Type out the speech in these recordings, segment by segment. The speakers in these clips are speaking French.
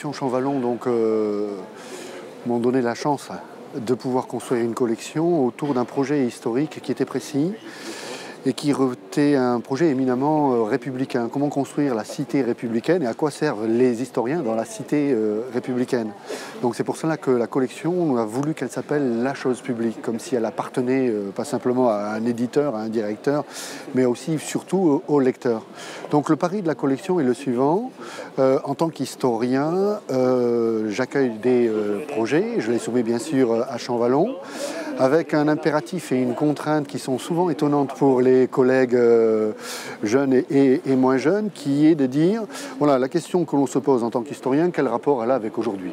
Champ-Vallon donc euh, m'ont donné la chance de pouvoir construire une collection autour d'un projet historique qui était précis et qui était un projet éminemment euh, républicain. Comment construire la cité républicaine et à quoi servent les historiens dans la cité euh, républicaine? Donc c'est pour cela que la collection a voulu qu'elle s'appelle La chose publique, comme si elle appartenait euh, pas simplement à un éditeur, à un directeur, mais aussi surtout au lecteur. Donc le pari de la collection est le suivant. en tant qu'historien, j'accueille des projets, je les soumets bien sûr à Champvallon avec un impératif et une contrainte qui sont souvent étonnantes pour les collègues euh, jeunes et, moins jeunes, qui est de dire, voilà, la question que l'on se pose en tant qu'historien, quel rapport elle a avec aujourd'hui?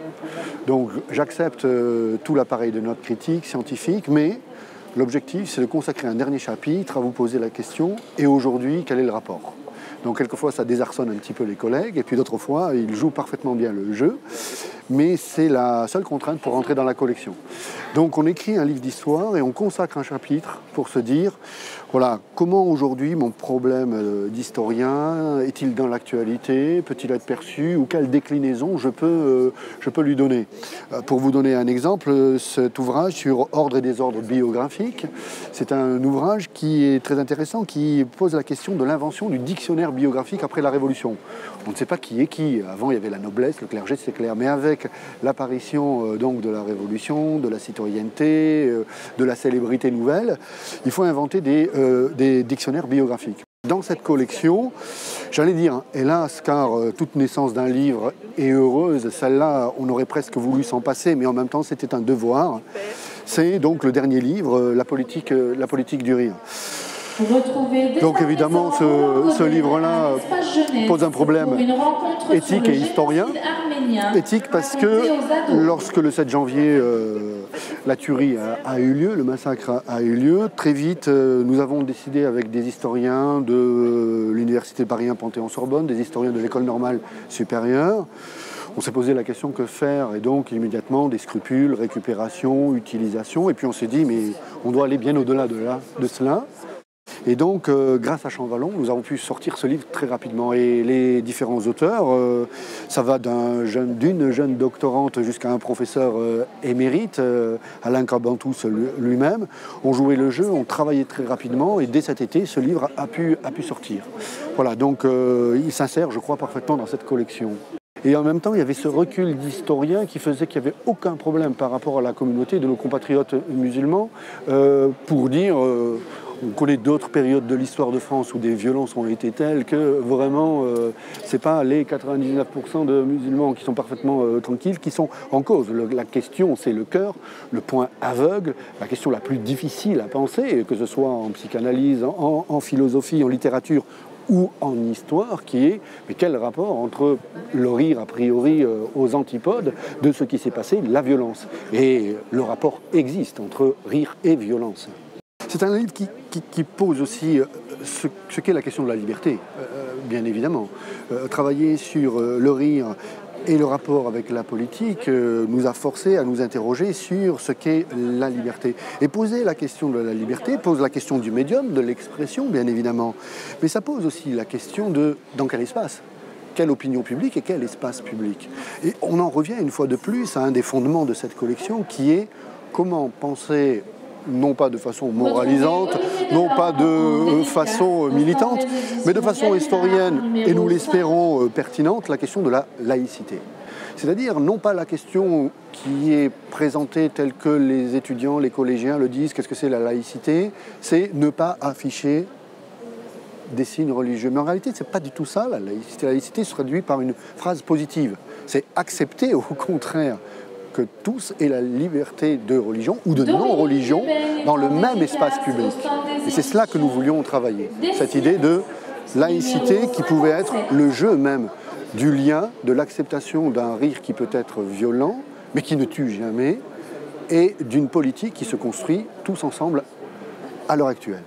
Donc j'accepte euh, tout l'appareil de notre critique scientifique, mais l'objectif c'est de consacrer un dernier chapitre à vous poser la question, et aujourd'hui, quel est le rapport? Donc quelquefois ça désarçonne un petit peu les collègues, et puis d'autres fois ils jouent parfaitement bien le jeu mais c'est la seule contrainte pour entrer dans la collection. Donc on écrit un livre d'histoire et on consacre un chapitre pour se dire, voilà, comment aujourd'hui mon problème euh, d'historien est-il dans l'actualité, peut-il être perçu ou quelle déclinaison je peux, euh, je peux lui donner. Euh, pour vous donner un exemple, cet ouvrage sur ordre et désordre biographique, c'est un ouvrage qui est très intéressant, qui pose la question de l'invention du dictionnaire biographique après la Révolution. On ne sait pas qui est qui. Avant, il y avait la noblesse, le clergé, c'est clair. Mais avec l'apparition euh, donc de la révolution, de la citoyenneté, euh, de la célébrité nouvelle, il faut inventer des, euh, des dictionnaires biographiques. Dans cette collection, j'allais dire, hélas, car toute naissance d'un livre est heureuse, celle-là, on aurait presque voulu s'en passer, mais en même temps, c'était un devoir. C'est donc le dernier livre, la politique du rire. Donc évidemment, ce, livre-là pose un problème éthique et historien. Éthique parce que lorsque le 7 janvier, euh, la tuerie a, eu lieu, le massacre a, eu lieu, très vite, euh, nous avons décidé avec des historiens de l'Université Paris Panthéon-Sorbonne, des historiens de l'école normale supérieure, on s'est posé la question que faire? Et donc immédiatement des scrupules, récupération, utilisation. Et puis on s'est dit mais on doit aller bien au-delà de, de cela. Et donc, euh, grâce à Champvallon, nous avons pu sortir ce livre très rapidement. Et les différents auteurs, euh, ça va d'une jeune, doctorante jusqu'à un professeur euh, émérite, Alain Cabantous lui-même, ont joué le jeu, ont travaillé très rapidement. Et dès cet été, ce livre a pu sortir. Voilà, donc il s'insère, je crois, parfaitement dans cette collection. Et en même temps, il y avait ce recul d'historien qui faisait qu'il n'y avait aucun problème par rapport à la communauté de nos compatriotes musulmans pour dire on connaît d'autres périodes de l'histoire de France où des violences ont été telles que vraiment, euh, ce n'est pas les 99% de musulmans qui sont parfaitement euh, tranquilles qui sont en cause. la question, c'est le cœur, le point aveugle, la question la plus difficile à penser, que ce soit en psychanalyse, en, philosophie, en littérature ou en histoire, qui est quel rapport entre le rire a priori euh, aux antipodes de ce qui s'est passé, la violence? Et le rapport existe entre rire et violence. C'est un livre qui, pose aussi euh, ce, qu'est la question de la liberté, euh, bien évidemment. Travailler sur le rire et le rapport avec la politique nous a forcé à nous interroger sur ce qu'est la liberté. Et poser la question de la liberté pose la question du médium, de l'expression, bien évidemment. Mais ça pose aussi la question de dans quel espace quelle opinion publique et quel espace public. Et on en revient une fois de plus à un des fondements de cette collection qui est comment penser non pas de façon moralisante, non pas de façon militante, mais de façon historienne, et nous l'espérons euh, pertinente, la question de la laïcité. C'est-à-dire non pas la question qui est présentée telle que les étudiants, les collégiens le disent, qu'est-ce que c'est la laïcité C'est ne pas afficher des signes religieux. Mais en réalité, ce n'est pas du tout ça, la laïcité. La laïcité se traduit par une phrase positive. C'est accepter, au contraire, que tous aient la liberté de religion ou de non-religion dans le même espace public. Et c'est cela que nous voulions travailler, cette idée de laïcité qui pouvait être le jeu même du lien, de l'acceptation d'un rire qui peut être violent, mais qui ne tue jamais, et d'une politique qui se construit tous ensemble à l'heure actuelle.